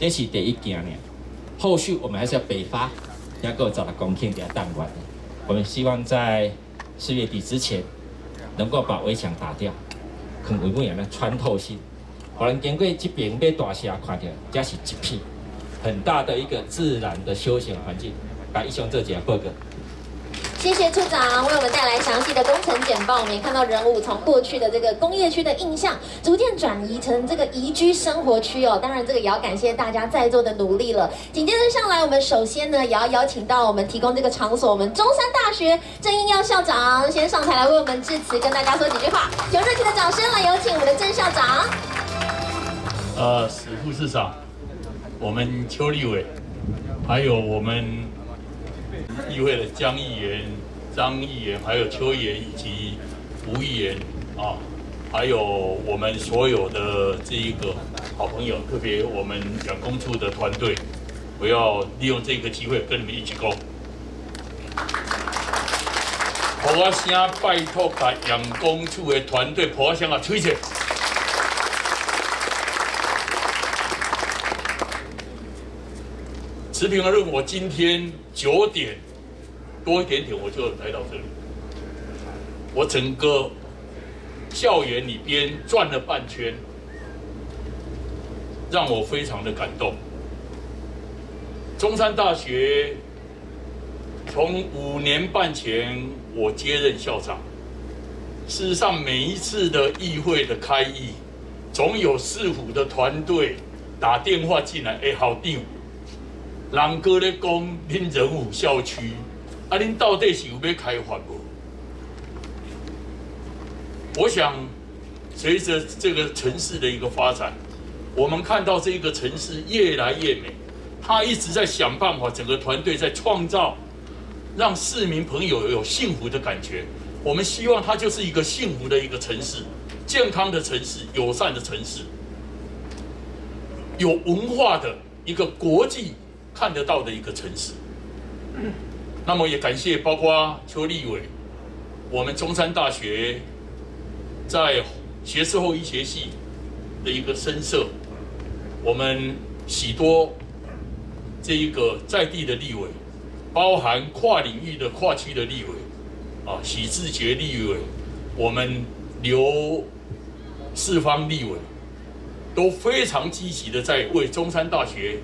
这是第一件呢。后续我们还是要北伐，要够找到公顷给他弹完。我们希望在四月底之前，能够把围墙打掉，看维护人的穿透性。可能经过这边被大厦看到，这是一片很大的一个自然的休闲环境。把一兄这几个报告。谢谢处长为我们带来详细的工程简报。我们也看到人物从过去的这个工业区的印象，逐渐转移成这个宜居生活区哦。当然，这个也要感谢大家在座的努力了。紧接着上来，我们首先呢，也要邀请到我们提供这个场所，我们中山大学郑英耀校长先上台来为我们致辞，跟大家说几句话。有热情的掌声来有请我们的郑校长。呃，史副市长，我们邱立伟，还有我们。议会的江议员、张议员，还有邱议员以及吴议员啊，还有我们所有的这一个好朋友，特别我们养工处的团队，我要利用这个机会跟你们一起讲，我先拜托把养工处的团队破声啊吹起。持平的任务，我今天九点多一点点我就来到这里。我整个校园里边转了半圈，让我非常的感动。中山大学从五年半前我接任校长，事实上每一次的议会的开议，总有市府的团队打电话进来，哎，好定。人哥咧讲，恁人武校区，啊，恁到底是有要开发无？我想，随着这个城市的一个发展，我们看到这个城市越来越美。他一直在想办法，整个团队在创造，让市民朋友有幸福的感觉。我们希望它就是一个幸福的一个城市，健康的城市，友善的城市，有文化的一个国际。看得到的一个城市，那么也感谢包括邱立伟，我们中山大学在学士后医学系的一个深设，我们许多这一个在地的立委，包含跨领域的跨区的立委，啊，许志杰立委，我们刘四方立委，都非常积极的在为中山大学。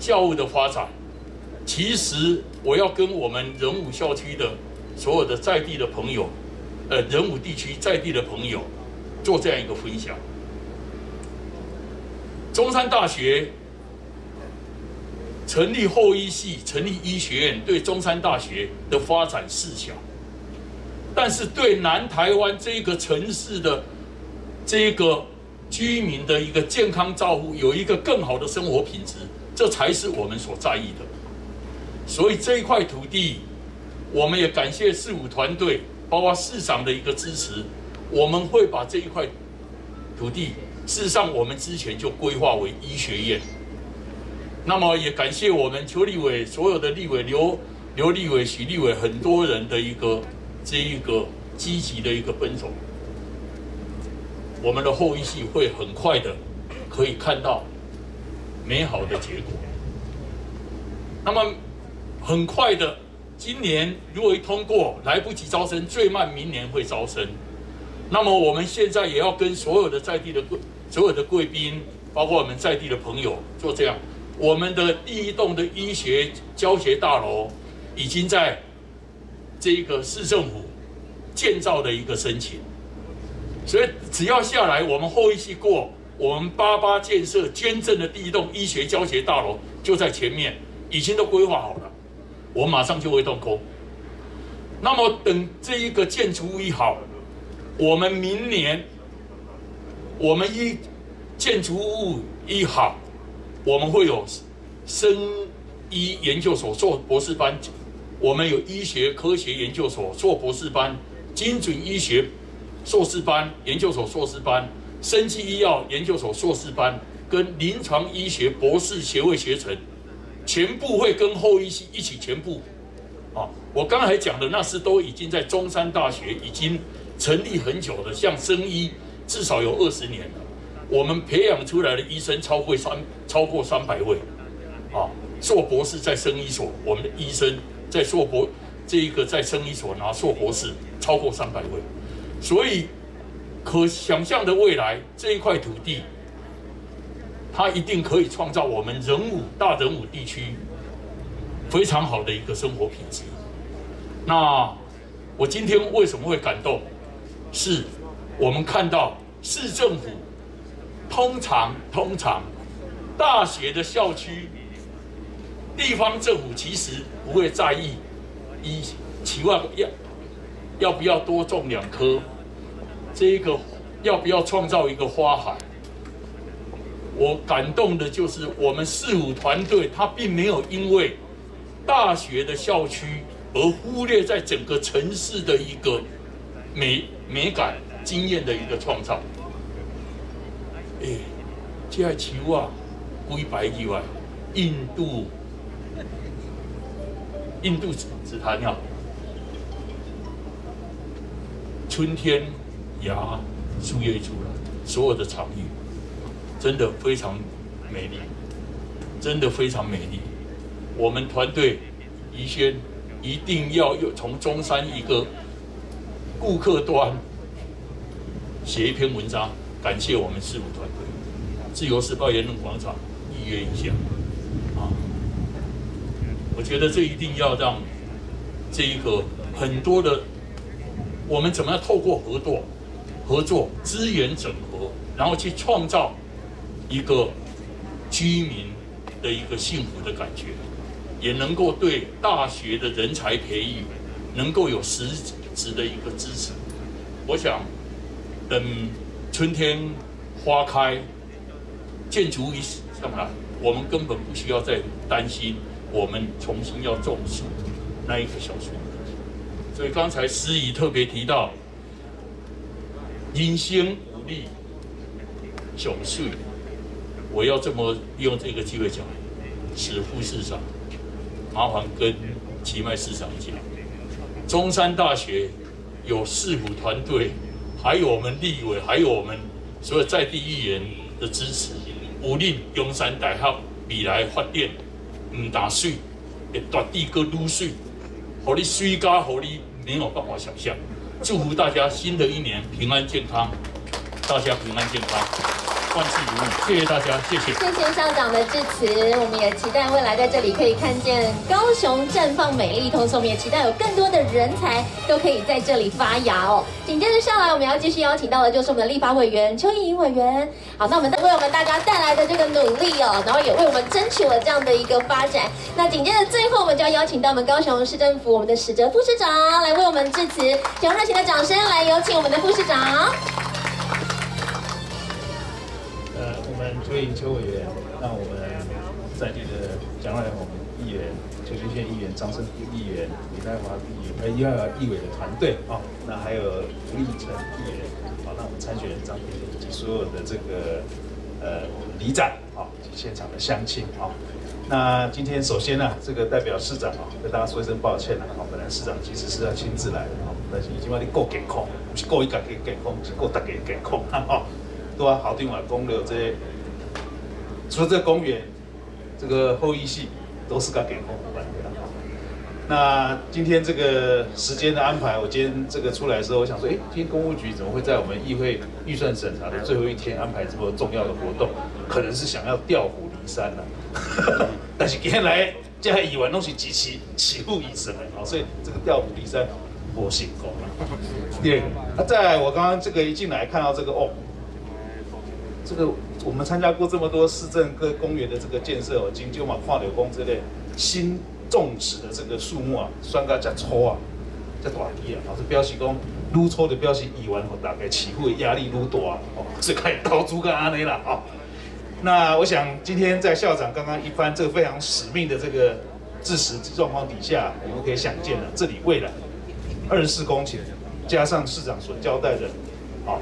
教育的发展，其实我要跟我们仁武校区的所有的在地的朋友，呃，仁武地区在地的朋友，做这样一个分享。中山大学成立后医系，成立医学院，对中山大学的发展事小，但是对南台湾这个城市的这个居民的一个健康照护，有一个更好的生活品质。这才是我们所在意的，所以这一块土地，我们也感谢市府团队，包括市长的一个支持，我们会把这一块土地，事实上我们之前就规划为医学院。那么也感谢我们邱立伟所有的立委刘刘立伟、许立伟很多人的一个这一个积极的一个奔走，我们的后裔系会很快的可以看到。美好的结果。那么，很快的，今年如果一通过，来不及招生，最慢明年会招生。那么，我们现在也要跟所有的在地的贵、所有的贵宾，包括我们在地的朋友，做这样。我们的第一栋的医学教学大楼，已经在这个市政府建造的一个申请。所以，只要下来，我们后一期过。我们八八建设捐赠的第一栋医学教学大楼就在前面，已经都规划好了，我马上就会动工。那么等这一个建筑物一好，我们明年我们一建筑物一好，我们会有生医研究所做博士班，我们有医学科学研究所做博士班，精准医学硕士班研究所硕士班。生技医药研究所硕士班跟临床医学博士学位学程，全部会跟后医系一起全部，啊，我刚才讲的那是都已经在中山大学已经成立很久的，像生医至少有二十年了，我们培养出来的医生超过三超过三百位，啊，硕博士在生医所，我们的医生在硕博这一个在生医所拿硕博士超过三百位，所以可想象的未来这一块土地，它一定可以创造我们人武大人武地区非常好的一个生活品质。那我今天为什么会感动？是我们看到市政府通常通常大学的校区，地方政府其实不会在意一期望要要不要多种两棵，这一个要不要创造一个花海。我感动的就是我们四五团队，他并没有因为大学的校区而忽略在整个城市的一个美。美感、经验的一个创造。哎，这下球啊，归白以外，印度，印度紫紫檀呀，春天芽树叶出来，所有的场域真的非常美丽，真的非常美丽。我们团队宜轩一定要又从中山一个。顾客端写一篇文章，感谢我们事务团队。自由时报言论广场预约一下啊！我觉得这一定要让这一个很多的，我们怎么样透过合作、合作资源整合，然后去创造一个居民的一个幸福的感觉，也能够对大学的人才培育能够有实。质的一个支持，我想等春天花开，建筑一上来，我们根本不需要再担心我们重新要种树那一棵小树。所以刚才司仪特别提到，阴仙无力，小树，我要这么用这个机会讲，史副市长，麻烦跟奇迈市长讲。中山大学有市府团队，还有我们立委，还有我们所有在地议员的支持，武令中山大学未来发展唔打水，会大地个愈水，互你水加互你没有办法想象。祝福大家新的一年平安健康，大家平安健康。万事如意，谢谢大家，谢谢。谢谢校长的致辞，我们也期待未来在这里可以看见高雄绽放美丽，同时我们也期待有更多的人才都可以在这里发芽哦。紧接着下来，我们要继续邀请到的就是我们的立法委员邱意莹委员。好，那我们为我们大家带来的这个努力哦，然后也为我们争取了这样的一个发展。那紧接着最后，我们就要邀请到我们高雄市政府我们的史哲副市长来为我们致辞，请用热情的掌声来有请我们的副市长。邱莹邱委员，让我们在地的蒋赖宏议员、邱新县议员、张胜富议员、李代华议员、呃，李代华议委的团队啊，那还有吴立成议员，好，那我们参选人张平以及所有的这个呃里长啊，现场的乡亲啊，那今天首先呢，这个代表市长啊，跟大家说一声抱歉了啊，本来市长其实是要亲自来的啊，但是已经把你够给控，不是够一个给给控，是够大给给控啊，都啊好听话讲了这些。除了这个公园，这个后裔系都是该给空办的。那今天这个时间的安排，我今天这个出来的时候，我想说，哎，今天公务局怎么会在我们议会预算审查的最后一天安排这么重要的活动？可能是想要调虎离山了。但是今天来加以玩东西极其起步以神啊，所以这个调虎离山我成功了。第二个，那在我刚刚这个一进来看到这个哦，这个。我们参加过这么多市政各公园的这个建设哦，金鸠嘛、跨柳宫之类新种植的这个树木啊，算个叫粗啊，叫大地啊，哦，这标示讲撸粗的标示以完后，大概起步的压力撸大哦，所以可以倒足个安尼啦哦。那我想今天在校长刚刚一番这个非常使命的这个致辞状况底下，我们可以想见了，这里未来二十四公顷，加上市长所交代的，啊，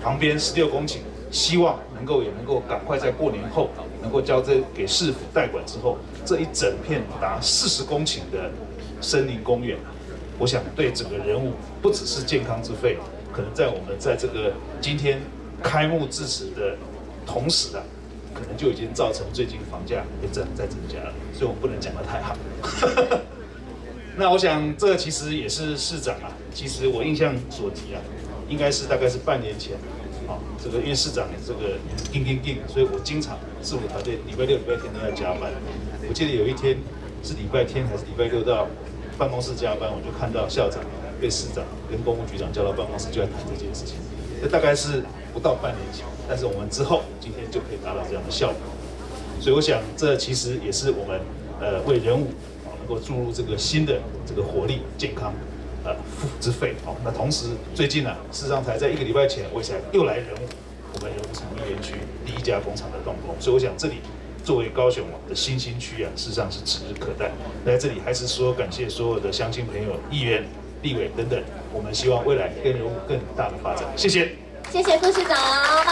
旁边十六公顷。希望能够也能够赶快在过年后能够交这给市府代管之后，这一整片达四十公顷的森林公园，我想对整个人物不只是健康之肺，可能在我们在这个今天开幕致辞的同时啊，可能就已经造成最近房价也在在增加了，所以我们不能讲得太好。那我想这其实也是市长啊，其实我印象所及啊，应该是大概是半年前，啊，这个因为市长这个定定定，所以我经常事务团队礼拜六、礼拜天都在加班。我记得有一天是礼拜天还是礼拜六到办公室加班，我就看到校长被市长跟公务局长叫到办公室，就在谈这件事情。这大概是不到半年前，但是我们之后今天就可以达到这样的效果。所以我想，这其实也是我们呃为人武啊能够注入这个新的这个活力、健康呃付之费哦。那同时最近呢，事实上才在一个礼拜前，我才又来人物，我们人物产业园区第一家工厂的动工。所以我想这里作为高雄的新兴区啊，事实上是指日可待。在这里还是说感谢所有的乡亲朋友、议员、立委等等，我们希望未来跟人物更大的发展。谢谢。谢谢副市长，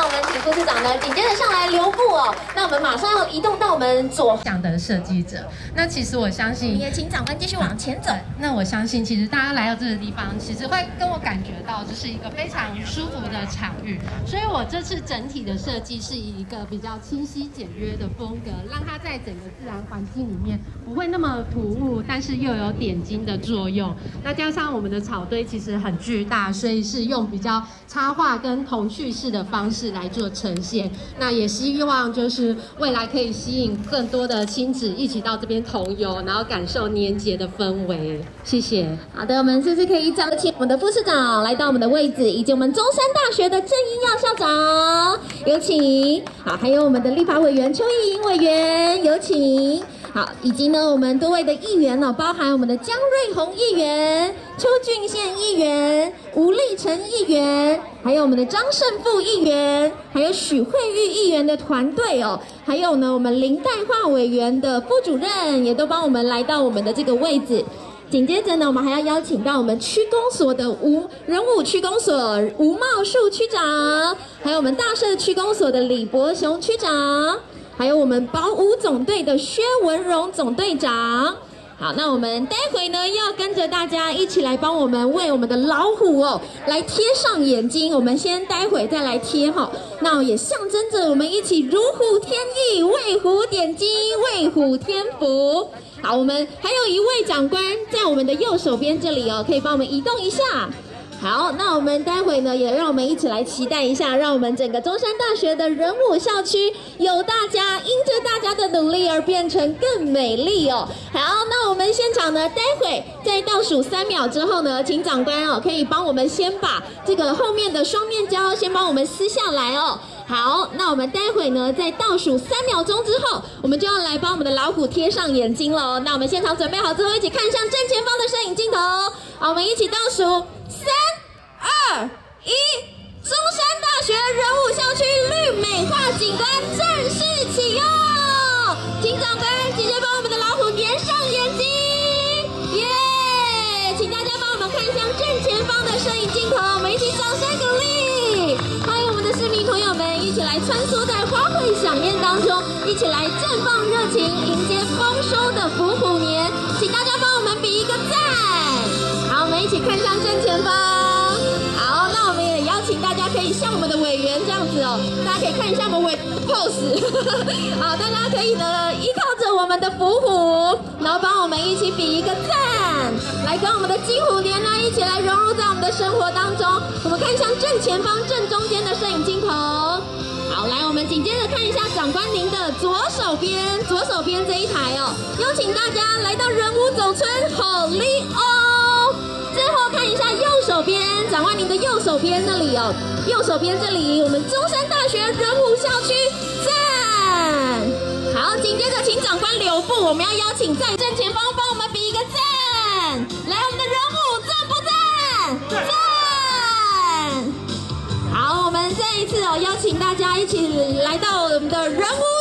我们请副市长呢，紧接着上来留步哦。那我们马上要移动到我们左向的设计者。那其实我相信，也请长官继续往前走。那我相信，其实大家来到这个地方，其实会跟我感觉到，这是一个非常舒服的场域。所以我这次整体的设计是以一个比较清晰简约的风格，让它在整个自然环境里面不会那么突兀，但是又有点睛的作用。那加上我们的草堆其实很巨大，所以是用比较插画跟童趣式的方式来做呈现，那也希望就是未来可以吸引更多的亲子一起到这边同游，然后感受年节的氛围。谢谢。好的，我们是不是可以邀请我们的副市长来到我们的位置，以及我们中山大学的郑英耀校长，有请。好，还有我们的立法委员邱意莹委员，有请。好，以及呢，我们多位的议员呢，包含我们的江瑞红议员、邱俊宪议员、吴立成议员，还有我们的张胜富议员，还有许慧玉议员的团队哦，还有呢，我们林代化委员的副主任也都帮我们来到我们的这个位置。紧接着呢，我们还要邀请到我们区公所的吴仁武区公所吴茂树区长，还有我们大社区公所的李博雄区长。还有我们保五总队的薛文荣总队长，好，那我们待会呢要跟着大家一起来帮我们为我们的老虎哦来贴上眼睛，我们先待会再来贴哈，那也象征着我们一起如虎添翼，为虎点睛，为虎添福。好，我们还有一位长官在我们的右手边这里哦，可以帮我们移动一下。好，那我们待会呢，也让我们一起来期待一下，让我们整个中山大学的人武校区有大家因着大家的努力而变成更美丽哦。好，那我们现场呢，待会在倒数三秒之后呢，请长官哦，可以帮我们先把这个后面的双面胶先帮我们撕下来哦。好，那我们待会呢，在倒数三秒钟之后，我们就要来帮我们的老虎贴上眼睛喽。那我们现场准备好之后，一起看向正前方的摄影镜头。好，我们一起倒数。三二一，中山大学人武校区绿美化景观正式启用，请长官姐姐帮我们的老虎粘上眼睛，耶！请大家帮我们看向正前方的摄影镜头，我们一起掌声鼓励，欢迎我们的市民朋友们一起来穿梭在花卉响宴当中，一起来绽放热情，迎接丰收的虎虎年，请大家帮我们比一个赞。好我们一起看向正前方。可以像我们的委员这样子哦，大家可以看一下我们委 pose。好，大家可以呢依靠着我们的虎虎，然后帮我们一起比一个赞，来跟我们的金虎年呢一起来融入在我们的生活当中。我们看向正前方正中间的摄影镜头。好，来，我们紧接着看一下长官您的左手边，左手边这一台哦，邀请大家来到人武走村，好利哦。看一下右手边，长官您的右手边那里哦，右手边这里我们中山大学人武校区赞。好，紧接着请长官留步，我们要邀请在正前方帮我们比一个赞。来，我们的人武赞不赞？赞。好，我们这一次哦，邀请大家一起来到我们的人武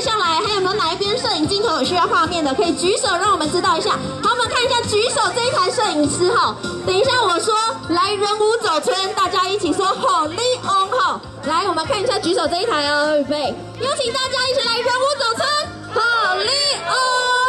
接下来还有没有哪一边摄影镜头有需要画面的，可以举手让我们知道一下。好，我们看一下举手这一台摄影师哈。等一下我说来人五走村，大家一起说好利哦哈。来，我们看一下举手这一台哦，预备，有请大家一起来人五走村，好利哦。